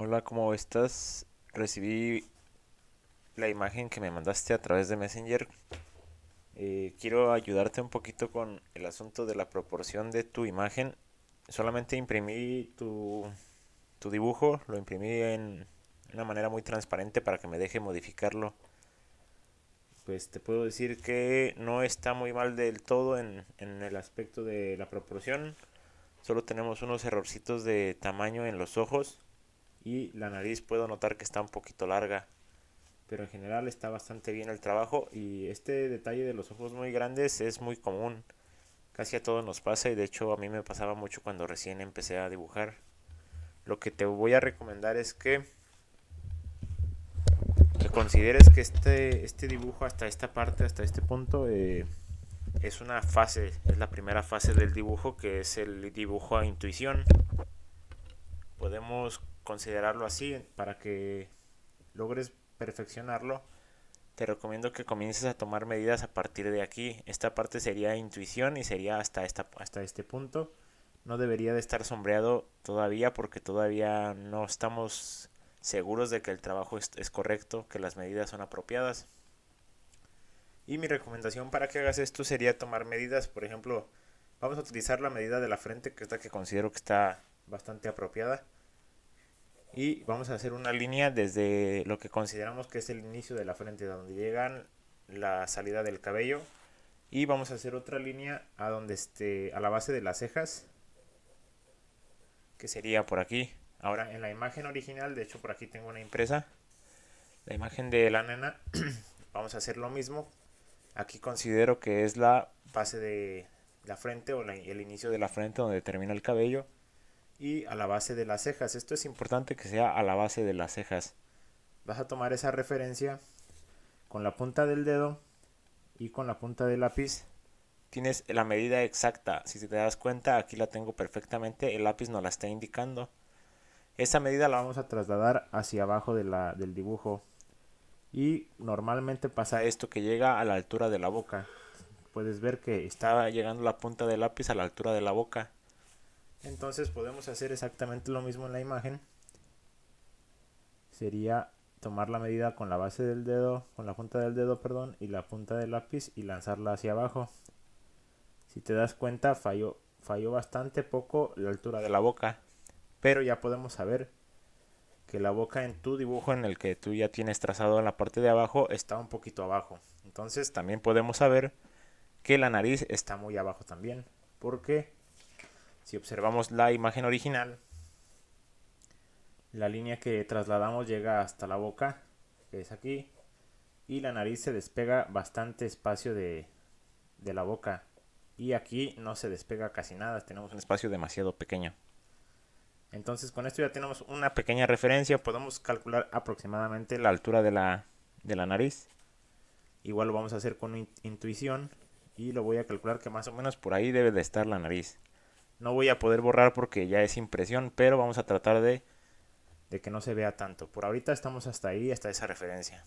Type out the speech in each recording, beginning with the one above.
Hola, ¿cómo estás? Recibí la imagen que me mandaste a través de Messenger. Eh, quiero ayudarte un poquito con el asunto de la proporción de tu imagen. Solamente imprimí tu, tu dibujo, lo imprimí en una manera muy transparente para que me deje modificarlo. Pues te puedo decir que no está muy mal del todo en, en el aspecto de la proporción. Solo tenemos unos errorcitos de tamaño en los ojos y la nariz puedo notar que está un poquito larga pero en general está bastante bien el trabajo y este detalle de los ojos muy grandes es muy común. Casi a todos nos pasa y de hecho a mí me pasaba mucho cuando recién empecé a dibujar. Lo que te voy a recomendar es que, consideres que este, este dibujo hasta esta parte hasta este punto eh, es una fase es la primera fase del dibujo que es el dibujo a intuición. Podemos considerarlo así para que logres perfeccionarlo te recomiendo que comiences a tomar medidas a partir de aquí. Esta parte sería intuición y sería hasta esta hasta este punto. No debería de estar sombreado todavía porque todavía no estamos seguros de que el trabajo es, es correcto que las medidas son apropiadas. Y mi recomendación para que hagas esto sería tomar medidas por ejemplo vamos a utilizar la medida de la frente que es la que considero que está bastante apropiada y vamos a hacer una línea desde lo que consideramos que es el inicio de la frente donde llegan la salida del cabello y vamos a hacer otra línea a donde esté a la base de las cejas que sería por aquí. Ahora en la imagen original de hecho por aquí tengo una impresa la imagen de la nena vamos a hacer lo mismo. Aquí considero que es la base de la frente o el inicio de la frente donde termina el cabello y a la base de las cejas. Esto es importante que sea a la base de las cejas. Vas a tomar esa referencia con la punta del dedo y con la punta del lápiz. Tienes la medida exacta. Si te das cuenta, aquí la tengo perfectamente. El lápiz nos la está indicando. Esa medida la vamos a trasladar hacia abajo de la, del dibujo. Y normalmente pasa esto que llega a la altura de la boca. Puedes ver que está llegando la punta del lápiz a la altura de la boca. Entonces podemos hacer exactamente lo mismo en la imagen. Sería tomar la medida con la base del dedo, con la punta del dedo, perdón, y la punta del lápiz y lanzarla hacia abajo. Si te das cuenta, falló, falló bastante poco la altura de la boca, pero ya podemos saber que la boca en tu dibujo en el que tú ya tienes trazado en la parte de abajo está un poquito abajo. Entonces también podemos saber que la nariz está muy abajo también, porque si observamos la imagen original, la línea que trasladamos llega hasta la boca, que es aquí, y la nariz se despega bastante espacio de, la boca. Y aquí no se despega casi nada, tenemos un espacio demasiado pequeño. Entonces con esto ya tenemos una pequeña referencia, podemos calcular aproximadamente la altura de la, de la nariz. Igual lo vamos a hacer con intuición y lo voy a calcular que más o menos por ahí debe de estar la nariz. No voy a poder borrar porque ya es impresión, pero vamos a tratar de, de que no se vea tanto. Por ahorita estamos hasta ahí, hasta esa referencia.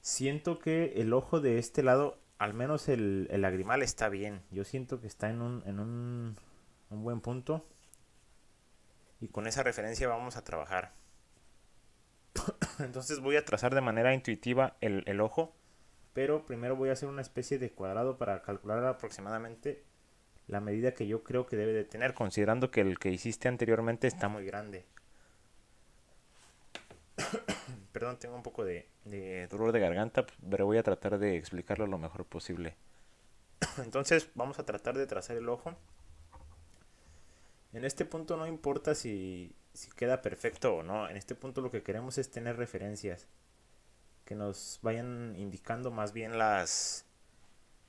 Siento que el ojo de este lado, al menos el, el lagrimal está bien. Yo siento que está en un, en un, un buen punto. Y con esa referencia vamos a trabajar. Entonces voy a trazar de manera intuitiva el, el, ojo. Pero primero voy a hacer una especie de cuadrado para calcular aproximadamente la medida que yo creo que debe de tener, considerando que el que hiciste anteriormente está muy grande. Perdón, tengo un poco de, de, dolor de garganta, pero voy a tratar de explicarlo lo mejor posible. Entonces vamos a tratar de trazar el ojo. En este punto no importa si, si queda perfecto o no. En este punto lo que queremos es tener referencias que nos vayan indicando más bien las,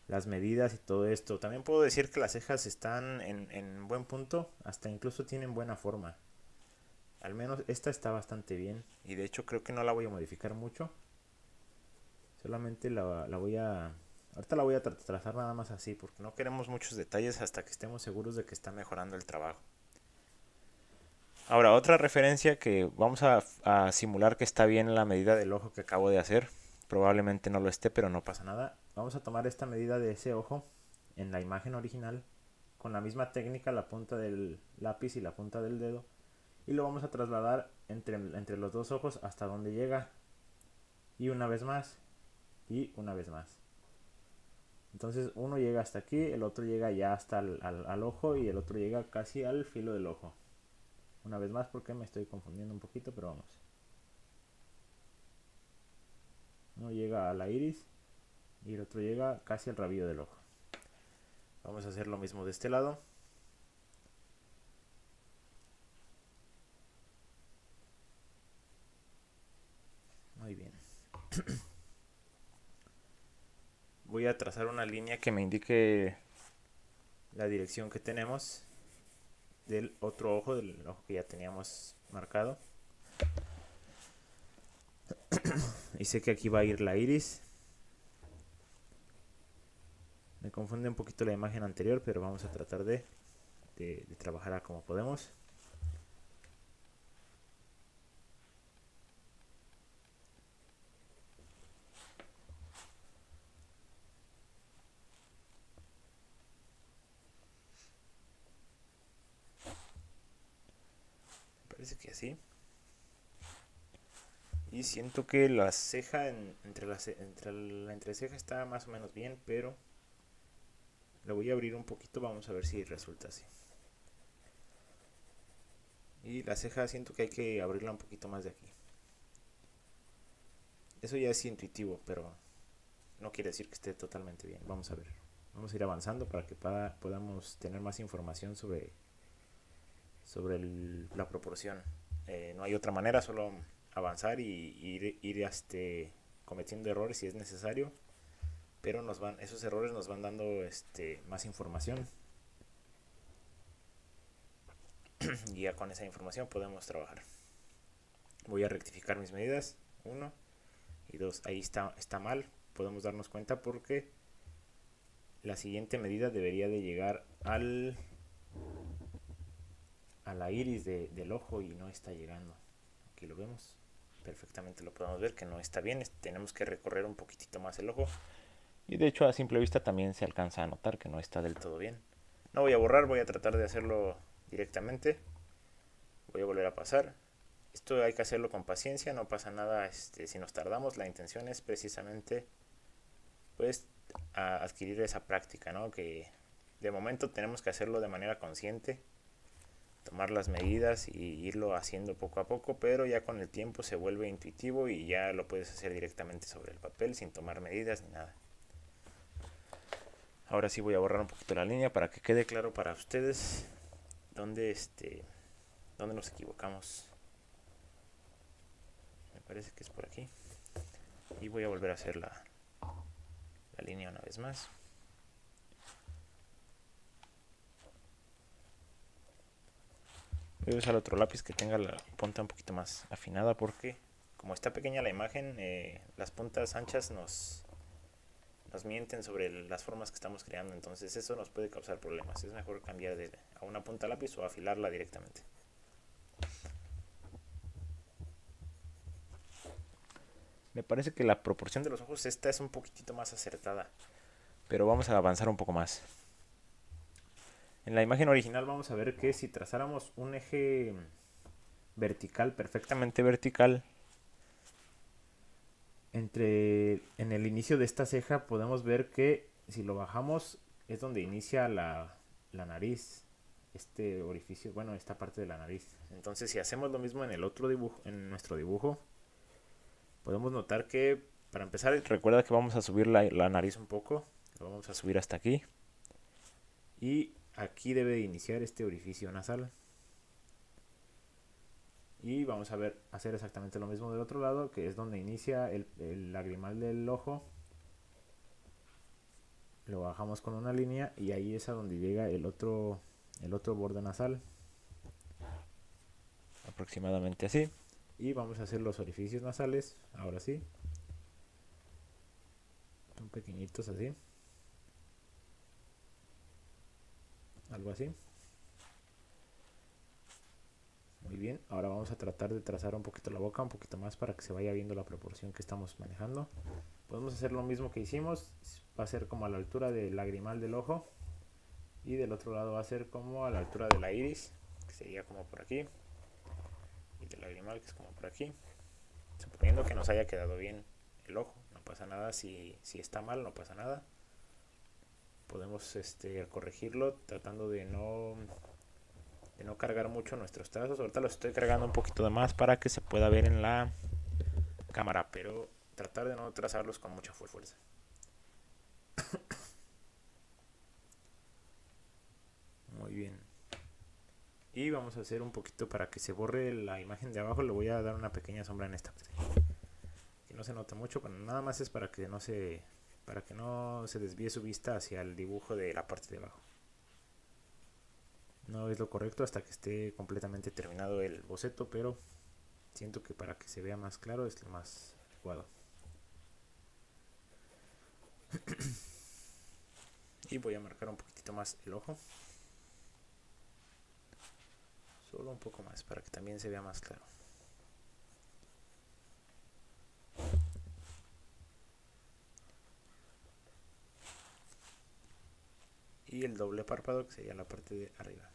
las medidas y todo esto. También puedo decir que las cejas están en, en, buen punto, hasta incluso tienen buena forma. Al menos esta está bastante bien y de hecho creo que no la voy a modificar mucho. Solamente la, la voy a... Ahorita la voy a tra trazar nada más así porque no queremos muchos detalles hasta que estemos seguros de que está mejorando el trabajo. Ahora, otra referencia que vamos a, a simular que está bien la medida del ojo que acabo de hacer Probablemente no lo esté, pero no pasa nada. Vamos a tomar esta medida de ese ojo en la imagen original con la misma técnica, la punta del lápiz y la punta del dedo. y lo vamos a trasladar entre, entre los dos ojos hasta donde llega y una vez más y una vez más entonces uno llega hasta aquí el otro llega ya hasta al, ojo y el otro llega casi al filo del ojo una vez más porque me estoy confundiendo un poquito pero vamos uno llega a la iris y el otro llega casi al rabillo del ojo. Vamos a hacer lo mismo de este lado. Muy bien. Voy a trazar una línea que me indique la dirección que tenemos del otro ojo, del ojo que ya teníamos marcado. Y sé que aquí va a ir la iris. Me confunde un poquito la imagen anterior, pero vamos a tratar de, de, de trabajar como podemos. que así. Siento que la ceja entre, la, entre la entreceja está más o menos bien, pero la voy a abrir un poquito, vamos a ver si resulta así. Y la ceja siento que hay que abrirla un poquito más de aquí. Eso ya es intuitivo, pero no quiere decir que esté totalmente bien. Vamos a ver. Vamos a ir avanzando para que podamos tener más información sobre sobre la proporción. Eh, no hay otra manera, solo avanzar y, ir, este, cometiendo errores si es necesario. Pero nos van, esos errores nos van dando este, más información. y ya con esa información podemos trabajar. Voy a rectificar mis medidas. Uno y dos. Ahí está, está mal. Podemos darnos cuenta porque la siguiente medida debería de llegar al a la iris del ojo y no está llegando. Aquí lo vemos. Perfectamente lo podemos ver que no está bien. Tenemos que recorrer un poquitito más el ojo. Y de hecho a simple vista también se alcanza a notar que no está del todo bien. No voy a borrar, voy a tratar de hacerlo directamente. Voy a volver a pasar. Esto hay que hacerlo con paciencia, no pasa nada este, si nos tardamos. La intención es precisamente pues adquirir esa práctica, ¿no? Que de momento tenemos que hacerlo de manera consciente tomar las medidas y irlo haciendo poco a poco, pero ya con el tiempo se vuelve intuitivo y ya lo puedes hacer directamente sobre el papel sin tomar medidas ni nada. Ahora sí voy a borrar un poquito la línea para que quede claro para ustedes dónde este dónde nos equivocamos. Me parece que es por aquí. Y voy a volver a hacer la, la línea una vez más. Voy a usar otro lápiz que tenga la punta un poquito más afinada porque como está pequeña la imagen, eh, las puntas anchas nos, nos mienten sobre las formas que estamos creando, entonces eso nos puede causar problemas. Es mejor cambiar de, a una punta lápiz o afilarla directamente. Me parece que la proporción de los ojos esta es un poquitito más acertada, pero vamos a avanzar un poco más. En la imagen original vamos a ver que si trazáramos un eje vertical, perfectamente vertical, entre en el inicio de esta ceja podemos ver que si lo bajamos es donde inicia la, la nariz este orificio bueno esta parte de la nariz. Entonces si hacemos lo mismo en el otro dibujo en nuestro dibujo podemos notar que para empezar recuerda que vamos a subir la, la nariz un poco lo vamos a subir hasta aquí. Y aquí debe iniciar este orificio nasal. Y vamos a ver hacer exactamente lo mismo del otro lado que es donde inicia el, lagrimal del ojo. Lo bajamos con una línea y ahí es a donde llega el otro el otro borde nasal. Aproximadamente así. Y vamos a hacer los orificios nasales ahora sí. Son pequeñitos así algo así muy bien ahora vamos a tratar de trazar un poquito la boca un poquito más para que se vaya viendo la proporción que estamos manejando podemos hacer lo mismo que hicimos va a ser como a la altura del lagrimal del ojo y del otro lado va a ser como a la altura de la iris que sería como por aquí y del lagrimal, que es como por aquí. Suponiendo que nos haya quedado bien el ojo, no pasa nada. Si, si está mal, no pasa nada. Podemos este, corregirlo tratando de no, de no cargar mucho nuestros trazos. Ahorita los estoy cargando un poquito de más para que se pueda ver en la cámara, pero tratar de no trazarlos con mucha fuerza. Muy bien. Y vamos a hacer un poquito para que se borre la imagen de abajo. Le voy a dar una pequeña sombra en esta parte. Que no se nota mucho, pero nada más es para que no se para que no se desvíe su vista hacia el dibujo de la parte de abajo. No es lo correcto hasta que esté completamente terminado el boceto, pero siento que para que se vea más claro es lo más adecuado. y voy a marcar un poquitito más el ojo. Solo un poco más para que también se vea más claro. Y el doble párpado que sería la parte de arriba.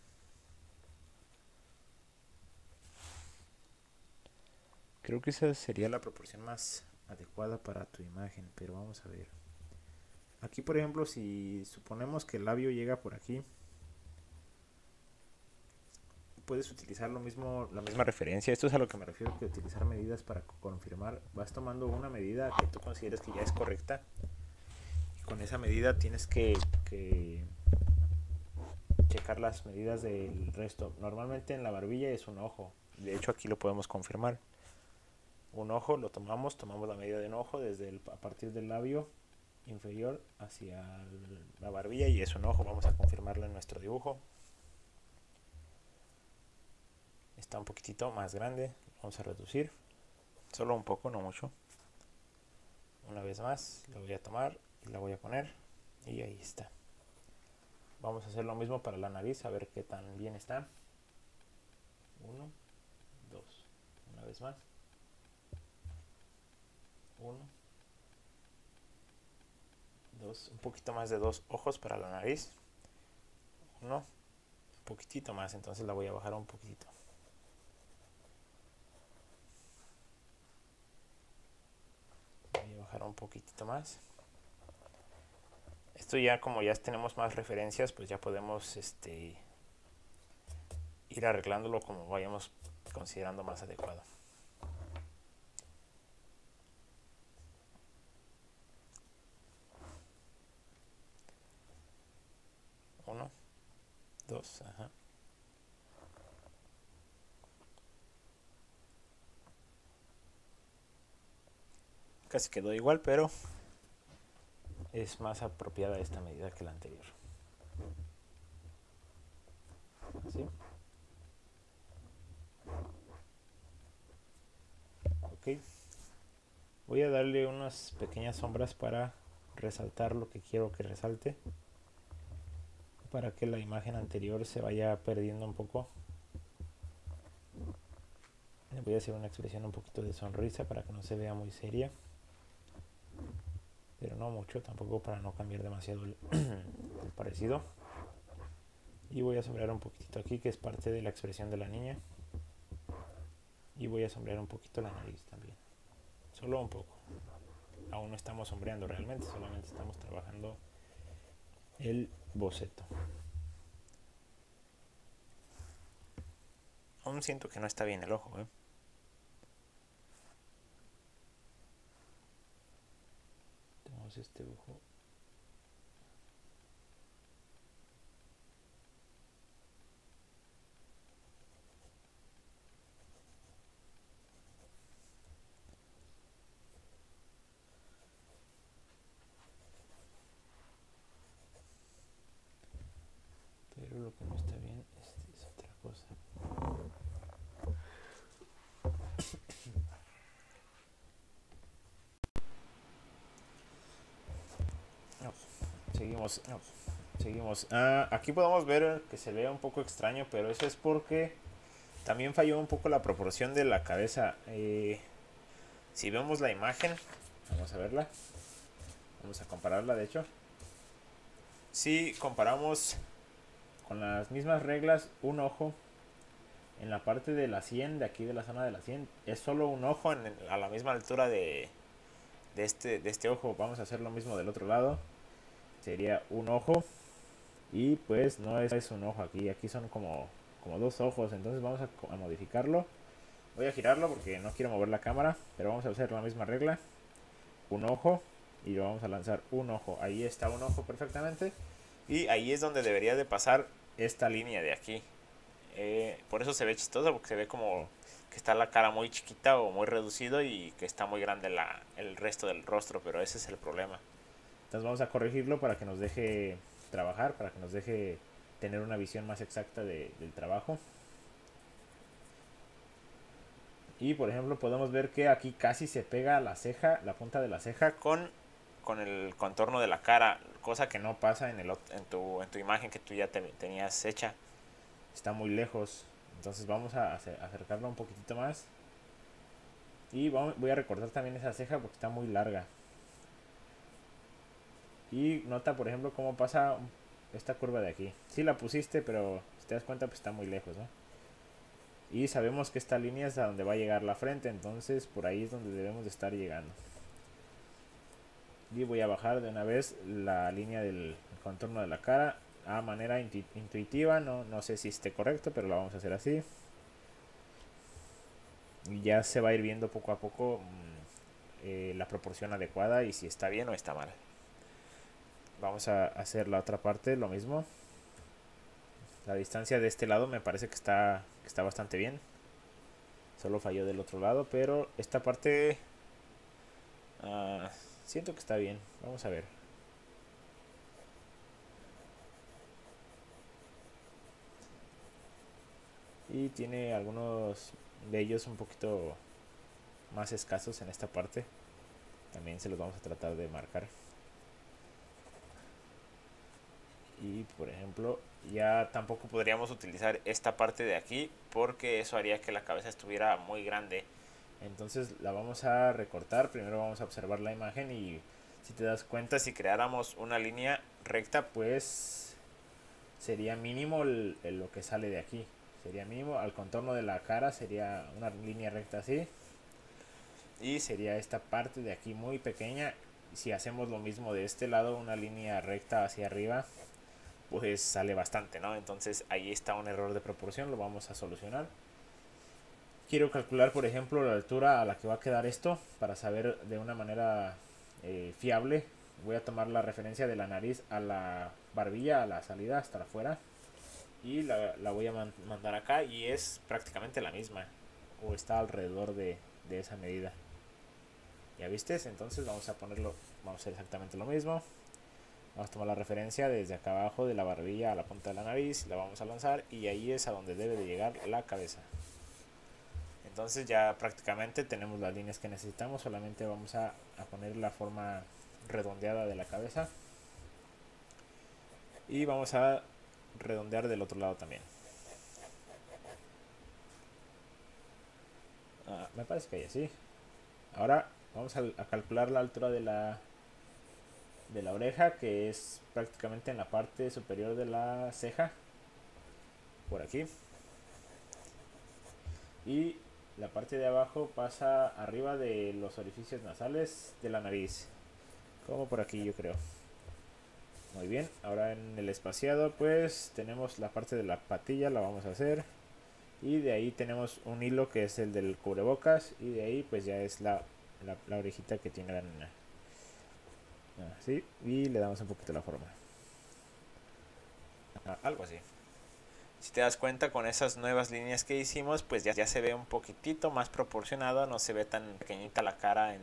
Creo que esa sería la proporción más adecuada para tu imagen, pero vamos a ver. Aquí, por ejemplo, si suponemos que el labio llega por aquí, puedes utilizar lo mismo, la misma referencia. Esto es a lo que me refiero que utilizar medidas para confirmar. Vas tomando una medida que tú consideres que ya es correcta. Con esa medida tienes que, que checar las medidas del resto. Normalmente en la barbilla es un ojo. De hecho aquí lo podemos confirmar un ojo, lo tomamos, tomamos la medida de un ojo desde el, a partir del labio inferior hacia la barbilla y es un ojo, vamos a confirmarlo en nuestro dibujo. Está un poquitito más grande, vamos a reducir, solo un poco, no mucho. Una vez más, lo voy a tomar la voy a poner y ahí está. Vamos a hacer lo mismo para la nariz, a ver qué tan bien está. Uno, dos, una vez más. 1, 2, un poquito más de dos ojos para la nariz. 1, un poquitito más, entonces la voy a bajar un poquitito. Voy a bajar un poquitito más. Esto ya como ya tenemos más referencias, pues ya podemos este ir arreglándolo como vayamos considerando más adecuado. 2, ajá. Casi quedó igual, pero es más apropiada esta medida que la anterior. Así. Ok. Voy a darle unas pequeñas sombras para resaltar lo que quiero que resalte para que la imagen anterior se vaya perdiendo un poco. Le voy a hacer una expresión un poquito de sonrisa para que no se vea muy seria. Pero no mucho, tampoco para no cambiar demasiado el, parecido. Y voy a sombrear un poquitito aquí, que es parte de la expresión de la niña. Y voy a sombrear un poquito la nariz también. Solo un poco. Aún no estamos sombreando realmente, solamente estamos trabajando el boceto. Aún siento que no está bien el ojo, ¿eh? Tenemos este ojo lo que no está bien es, otra cosa. Seguimos. Ah, aquí podemos ver que se ve un poco extraño, pero eso es porque también falló un poco la proporción de la cabeza. Eh, si vemos la imagen, vamos a verla. Vamos a compararla, de hecho. Si comparamos con las mismas reglas, un ojo en la parte de la 100, de aquí de la zona de la 100, es solo un ojo a la misma altura este, de este ojo. Vamos a hacer lo mismo del otro lado. Sería un ojo. Y pues no es, un ojo aquí, aquí son como, como dos ojos. Entonces vamos a, modificarlo. Voy a girarlo porque no quiero mover la cámara. Pero vamos a hacer la misma regla. Un ojo. Y lo vamos a lanzar un ojo. Ahí está un ojo perfectamente. Y ahí es donde debería de pasar esta línea de aquí. Eh, por eso se ve chistoso, porque se ve como que está la cara muy chiquita o muy reducido y que está muy grande la, el resto del rostro, pero ese es el problema. Entonces vamos a corregirlo para que nos deje trabajar, para que nos deje tener una visión más exacta del trabajo. Y por ejemplo podemos ver que aquí casi se pega la ceja, la punta de la ceja con, con el contorno de la cara, cosa que no pasa en, tu, en tu imagen que tú ya tenías hecha está muy lejos. Entonces vamos a acercarlo un poquitito más. Y voy a recortar también esa ceja porque está muy larga. Y nota, por ejemplo, cómo pasa esta curva de aquí. Sí la pusiste, pero si te das cuenta, pues está muy lejos, Y sabemos que esta línea es a donde va a llegar la frente, entonces por ahí es donde debemos de estar llegando. Y voy a bajar de una vez la línea del contorno de la cara a manera intuitiva. No, no sé si esté correcto, pero lo vamos a hacer así. Y ya se va a ir viendo poco a poco mm, eh, la proporción adecuada y si está bien o está mal. Vamos a hacer la otra parte, lo mismo. La distancia de este lado me parece que está, que está bastante bien. Solo falló del otro lado, pero esta parte uh, siento que está bien. Vamos a ver. y tiene algunos de ellos un poquito más escasos en esta parte también se los vamos a tratar de marcar y por ejemplo ya tampoco podríamos utilizar esta parte de aquí porque eso haría que la cabeza estuviera muy grande entonces la vamos a recortar primero vamos a observar la imagen y si te das cuenta si creáramos una línea recta pues sería mínimo lo que sale de aquí sería mínimo. Al contorno de la cara sería una línea recta así. Y sería esta parte de aquí muy pequeña. Si hacemos lo mismo de este lado, una línea recta hacia arriba, pues sale bastante, ¿no? Entonces ahí está un error de proporción, lo vamos a solucionar. Quiero calcular, por ejemplo, la altura a la que va a quedar esto para saber de una manera eh, fiable. Voy a tomar la referencia de la nariz a la barbilla, a la salida hasta afuera y la, voy a mandar acá y es prácticamente la misma o está alrededor de, esa medida ya viste entonces vamos a ponerlo vamos a hacer exactamente lo mismo vamos a tomar la referencia desde acá abajo de la barbilla a la punta de la nariz la vamos a lanzar y ahí es a donde debe de llegar la cabeza entonces ya prácticamente tenemos las líneas que necesitamos solamente vamos a, a poner la forma redondeada de la cabeza y vamos a redondear del otro lado también. Ah, me parece que hay así. Ahora vamos a, calcular la altura de la de la oreja que es prácticamente en la parte superior de la ceja por aquí y la parte de abajo pasa arriba de los orificios nasales de la nariz como por aquí yo creo muy bien, ahora en el espaciado pues tenemos la parte de la patilla, la vamos a hacer. Y de ahí tenemos un hilo que es el del cubrebocas. Y de ahí pues ya es la, la, orejita que tiene la nena. Así, y le damos un poquito la forma. Ah, algo así. Si te das cuenta con esas nuevas líneas que hicimos, pues ya, ya se ve un poquitito más proporcionado, no se ve tan pequeñita la cara en,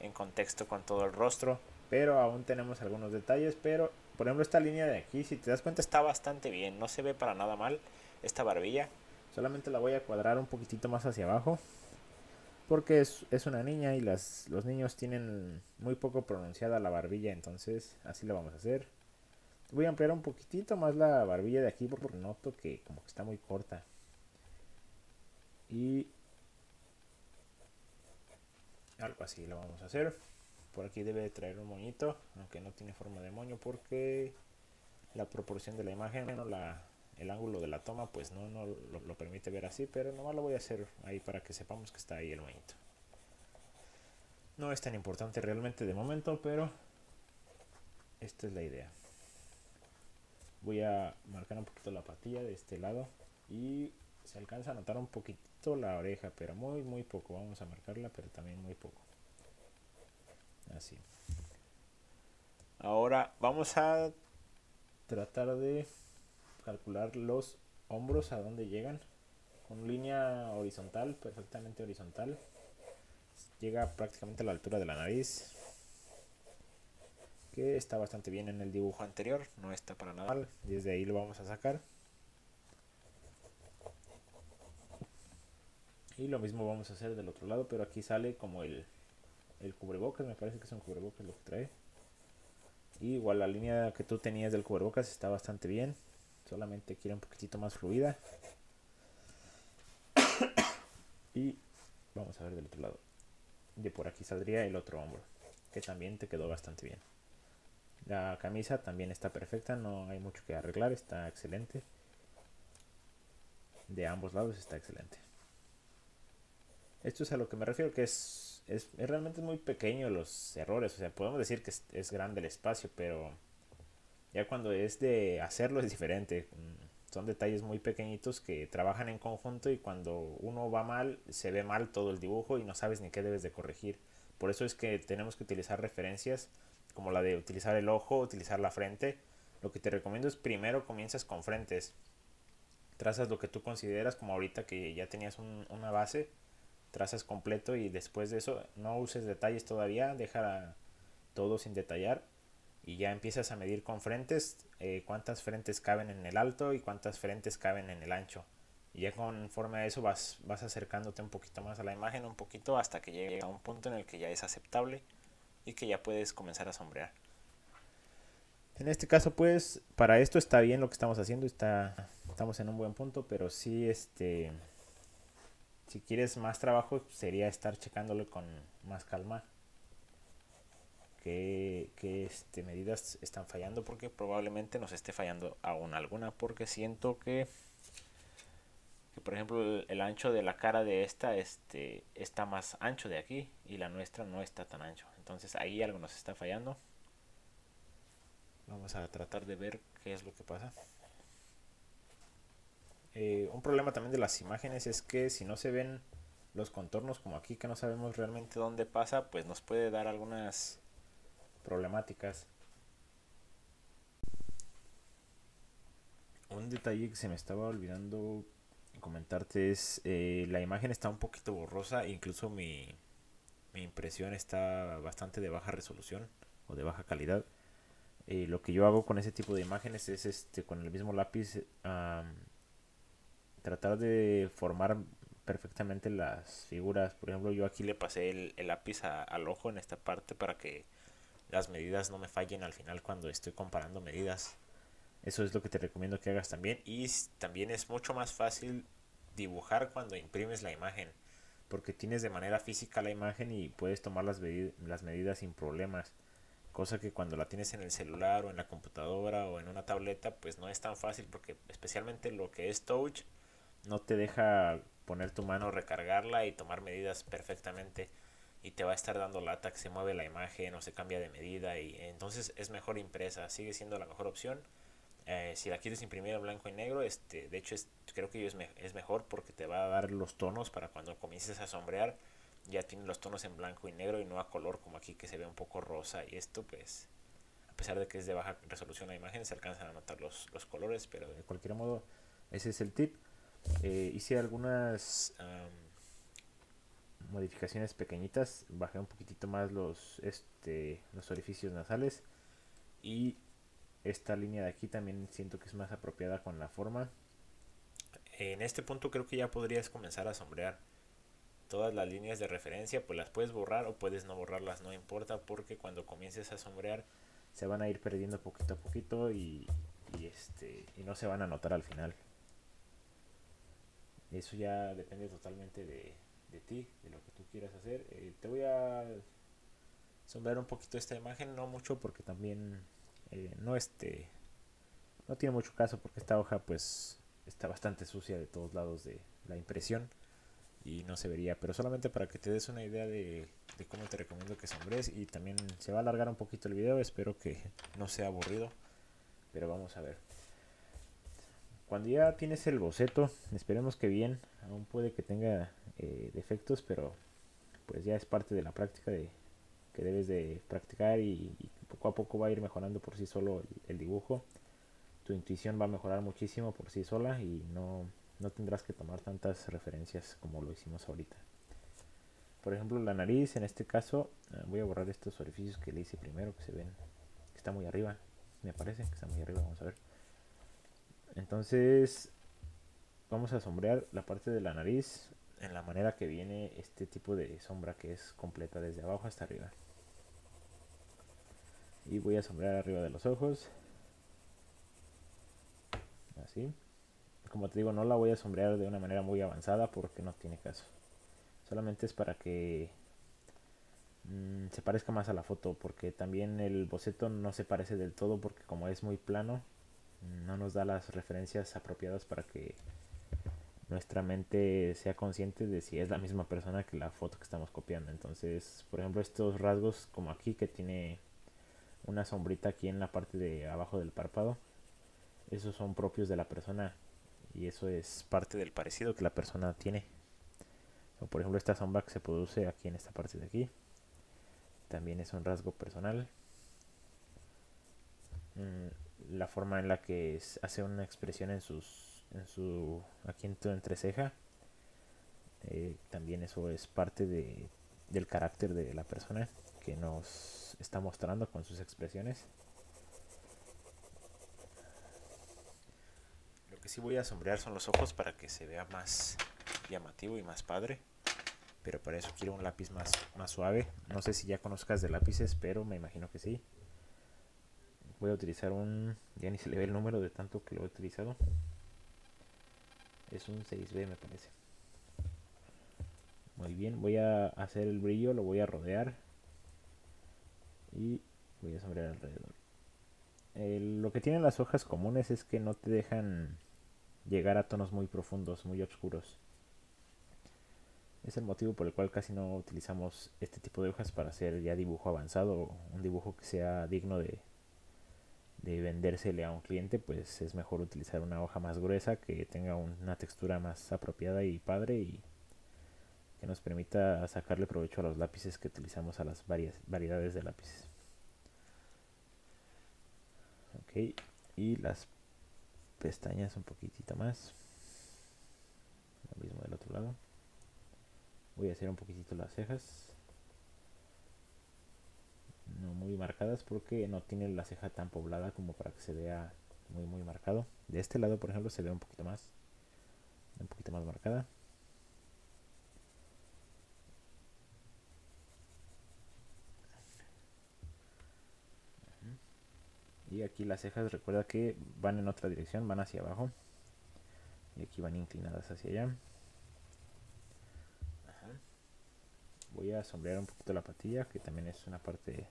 en contexto con todo el rostro pero aún tenemos algunos detalles, pero por ejemplo esta línea de aquí, si te das cuenta está bastante bien, no se ve para nada mal esta barbilla, solamente la voy a cuadrar un poquitito más hacia abajo, porque es, es una niña y las, los niños tienen muy poco pronunciada la barbilla, entonces así lo vamos a hacer. Voy a ampliar un poquitito más la barbilla de aquí porque noto que como que está muy corta. Y algo así lo vamos a hacer por aquí debe de traer un moñito aunque no tiene forma de moño porque la proporción de la imagen no la, el ángulo de la toma pues no, no lo, permite ver así, pero nomás lo voy a hacer ahí para que sepamos que está ahí el moñito. No es tan importante realmente de momento, pero esta es la idea. Voy a marcar un poquito la patilla de este lado y se alcanza a notar un poquito la oreja, pero muy muy poco. Vamos a marcarla, pero también muy poco. Así. Ahora vamos a tratar de calcular los hombros a dónde llegan con línea horizontal, perfectamente horizontal. Llega prácticamente a la altura de la nariz. Que está bastante bien en el dibujo anterior, no está para nada mal. Desde ahí lo vamos a sacar. Y lo mismo vamos a hacer del otro lado, pero aquí sale como el, el cubrebocas, me parece que es un cubrebocas lo que trae. Y igual la línea que tú tenías del cubrebocas está bastante bien. Solamente quiere un poquitito más fluida. y vamos a ver del otro lado. De por aquí saldría el otro hombro. Que también te quedó bastante bien. La camisa también está perfecta. No hay mucho que arreglar. Está excelente. De ambos lados está excelente. Esto es a lo que me refiero, que es, es, realmente muy pequeño los errores. O sea, podemos decir que es, grande el espacio, pero ya cuando es de hacerlo es diferente. Mm, son detalles muy pequeñitos que trabajan en conjunto y cuando uno va mal, se ve mal todo el dibujo y no sabes ni qué debes de corregir. Por eso es que tenemos que utilizar referencias como la de utilizar el ojo, utilizar la frente. Lo que te recomiendo es primero comienzas con frentes. Trazas lo que tú consideras como ahorita que ya tenías una base trazas completo y después de eso no uses detalles todavía, deja todo sin detallar y ya empiezas a medir con frentes eh, cuántas frentes caben en el alto y cuántas frentes caben en el ancho. Y ya conforme a eso vas, vas acercándote un poquito más a la imagen, un poquito hasta que llegue a un punto en el que ya es aceptable y que ya puedes comenzar a sombrear. En este caso pues para esto está bien lo que estamos haciendo, está, estamos en un buen punto, pero sí este si quieres más trabajo sería estar checándolo con más calma qué, este, medidas están fallando porque probablemente nos esté fallando aún alguna porque siento que, que por ejemplo el, ancho de la cara de esta este, está más ancho de aquí y la nuestra no está tan ancho. Entonces ahí algo nos está fallando. Vamos a tratar de ver qué es lo que pasa. Eh, un problema también de las imágenes es que si no se ven los contornos como aquí que no sabemos realmente dónde pasa, pues nos puede dar algunas problemáticas. Un detalle que se me estaba olvidando comentarte es eh, la imagen está un poquito borrosa, incluso mi, mi impresión está bastante de baja resolución o de baja calidad. Eh, lo que yo hago con ese tipo de imágenes es este con el mismo lápiz tratar de formar perfectamente las figuras. Por ejemplo, yo aquí le pasé el, lápiz al ojo en esta parte para que las medidas no me fallen al final cuando estoy comparando medidas. Eso es lo que te recomiendo que hagas también. Y también es mucho más fácil dibujar cuando imprimes la imagen. Porque tienes de manera física la imagen y puedes tomar las, las medidas sin problemas. Cosa que cuando la tienes en el celular o en la computadora o en una tableta, pues no es tan fácil. Porque especialmente lo que es touch no te deja poner tu mano, recargarla y tomar medidas perfectamente y te va a estar dando lata que se mueve la imagen o se cambia de medida y entonces es mejor impresa, sigue siendo la mejor opción. Eh, si la quieres imprimir en blanco y negro, este, de hecho es, creo que es, es mejor porque te va a dar los tonos para cuando comiences a sombrear, ya tiene los tonos en blanco y negro y no a color como aquí que se ve un poco rosa y esto pues a pesar de que es de baja resolución la imagen se alcanzan a notar los, los colores, pero de cualquier modo ese es el tip. Eh, hice algunas modificaciones pequeñitas, bajé un poquitito más los, este, los orificios nasales y esta línea de aquí también siento que es más apropiada con la forma. En este punto creo que ya podrías comenzar a sombrear todas las líneas de referencia, pues las puedes borrar o puedes no borrarlas, no importa porque cuando comiences a sombrear se van a ir perdiendo poquito a poquito y, y este, y no se van a notar al final. Eso ya depende totalmente de, ti, de lo que tú quieras hacer. Eh, te voy a sombrear un poquito esta imagen, no mucho porque también eh, no este No tiene mucho caso porque esta hoja pues está bastante sucia de todos lados de la impresión y no se vería, pero solamente para que te des una idea de, cómo te recomiendo que sombres y también se va a alargar un poquito el video, espero que no sea aburrido, pero vamos a ver. Cuando ya tienes el boceto, esperemos que bien, aún puede que tenga eh, defectos, pero pues ya es parte de la práctica de que debes de practicar y, poco a poco va a ir mejorando por sí solo el dibujo. Tu intuición va a mejorar muchísimo por sí sola y no no tendrás que tomar tantas referencias como lo hicimos ahorita. Por ejemplo, la nariz, en este caso, ah, voy a borrar estos orificios que le hice primero, que se ven, que está muy arriba, me parece que está muy arriba, vamos a ver. Entonces, vamos a sombrear la parte de la nariz en la manera que viene este tipo de sombra que es completa desde abajo hasta arriba. Y voy a sombrear arriba de los ojos. Así como te digo, no la voy a sombrear de una manera muy avanzada porque no tiene caso. Solamente es para que mm, se parezca más a la foto, porque también el boceto no se parece del todo porque como es muy plano, no nos da las referencias apropiadas para que nuestra mente sea consciente de si es la misma persona que la foto que estamos copiando. Entonces, por ejemplo, estos rasgos como aquí que tiene una sombrita aquí en la parte de abajo del párpado, esos son propios de la persona y eso es parte del parecido que la persona tiene. O por ejemplo esta sombra que se produce aquí en esta parte de aquí también es un rasgo personal. Mm, la forma en la que hace una expresión en sus en su aquí en tu entreceja eh, también eso es parte de, del carácter de la persona que nos está mostrando con sus expresiones. Si voy a sombrear son los ojos para que se vea más llamativo y más padre. Pero para eso quiero un lápiz más, más suave. No sé si ya conozcas de lápices, pero me imagino que sí. Voy a utilizar un... Ya ni se le ve el número de tanto que lo he utilizado. Es un 6B me parece. Muy bien, voy a hacer el brillo, lo voy a rodear. Y voy a sombrear alrededor. lo que tienen las hojas comunes es que no te dejan llegar a tonos muy profundos, muy oscuros. Es el motivo por el cual casi no utilizamos este tipo de hojas para hacer ya dibujo avanzado, un dibujo que sea digno de, de vendérsele a un cliente, pues es mejor utilizar una hoja más gruesa que tenga una textura más apropiada y padre y que nos permita sacarle provecho a los lápices que utilizamos a las varias variedades de lápices. Ok, y las pestañas un poquitito más. Lo mismo del otro lado. Voy a hacer un poquitito las cejas no muy marcadas porque no tiene la ceja tan poblada como para que se vea muy muy marcado. De este lado por ejemplo se ve un poquito más un poquito más marcada. Y aquí las cejas recuerda que van en otra dirección van hacia abajo. Y aquí van inclinadas hacia allá. Voy a sombrear un poquito la patilla que también es una parte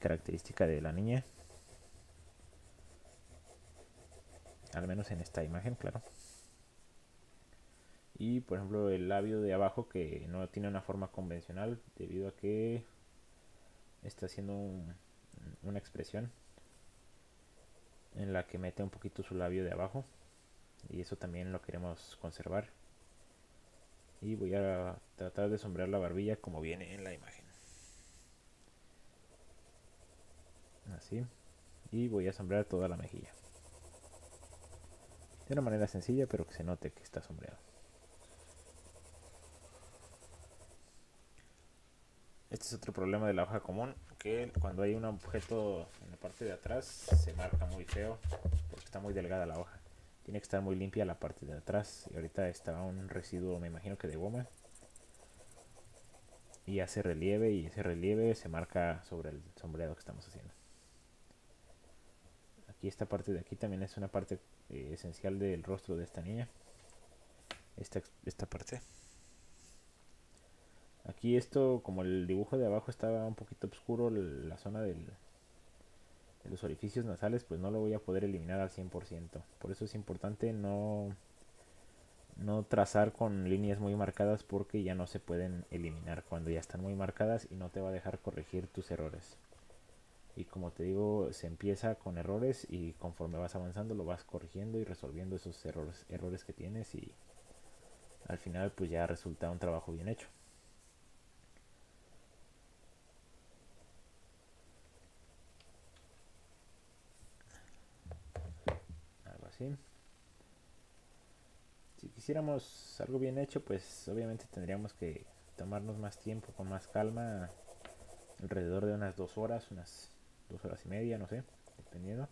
característica de la niña. Al menos en esta imagen claro. Y por ejemplo el labio de abajo que no tiene una forma convencional debido a que está haciendo una expresión en la que mete un poquito su labio de abajo. Y eso también lo queremos conservar. Y voy a tratar de sombrear la barbilla como viene en la imagen así y voy a sombrear toda la mejilla de una manera sencilla pero que se note que está sombreado Este es otro problema de la hoja común, que cuando hay un objeto en la parte de atrás se marca muy feo porque está muy delgada la hoja. Tiene que estar muy limpia la parte de atrás y ahorita está un residuo, me imagino que de goma. Y hace relieve y ese relieve se marca sobre el sombreado que estamos haciendo. Aquí esta parte de aquí también es una parte eh, esencial del rostro de esta niña. Esta, esta parte. Aquí esto, como el dibujo de abajo estaba un poquito oscuro, la zona del, los orificios nasales pues no lo voy a poder eliminar al 100%. Por eso es importante no, no trazar con líneas muy marcadas porque ya no se pueden eliminar cuando ya están muy marcadas y no te va a dejar corregir tus errores. Y como te digo, se empieza con errores y conforme vas avanzando lo vas corrigiendo y resolviendo esos errores, errores que tienes y al final pues ya resulta un trabajo bien hecho. Si quisiéramos algo bien hecho, pues obviamente tendríamos que tomarnos más tiempo, con más calma, alrededor de unas dos horas, unas dos horas y media, no sé, dependiendo.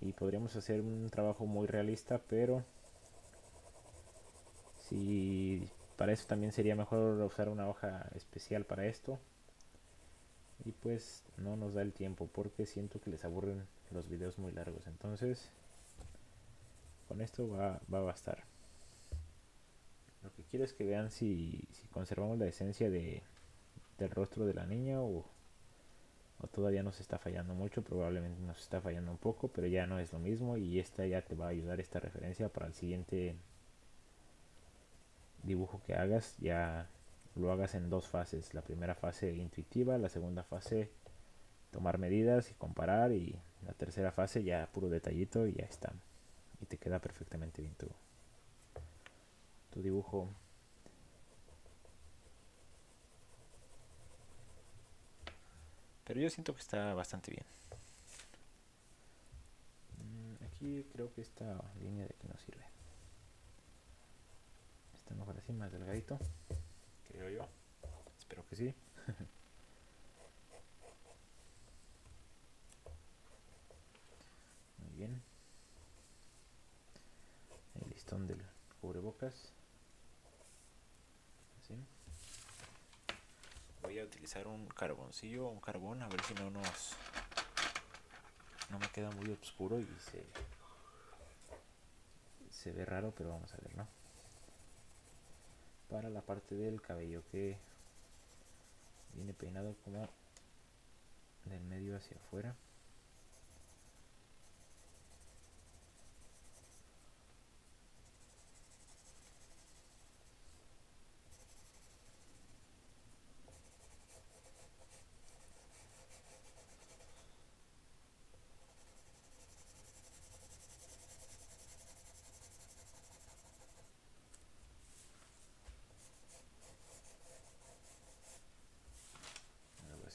Y podríamos hacer un trabajo muy realista, pero si para eso también sería mejor usar una hoja especial para esto. Y pues no nos da el tiempo porque siento que les aburren los videos muy largos. Entonces con esto va, va a bastar. Lo que quiero es que vean si, conservamos la esencia de, del rostro de la niña o, o todavía nos está fallando mucho, probablemente nos está fallando un poco, pero ya no es lo mismo y esta ya te va a ayudar esta referencia para el siguiente dibujo que hagas, ya lo hagas en dos fases, la primera fase intuitiva, la segunda fase tomar medidas y comparar y la tercera fase ya puro detallito y ya está y te queda perfectamente bien tu, tu dibujo. Pero yo siento que está bastante bien. Mm, aquí creo que esta línea de aquí no sirve. Está mejor así, más delgadito. Creo yo. Espero que sí. Muy bien del cubrebocas. A utilizar un carboncillo o un carbón a ver si no nos no me queda muy oscuro y se se ve raro, pero vamos a ver, ¿no? Para la parte del cabello que viene peinado como del medio hacia afuera.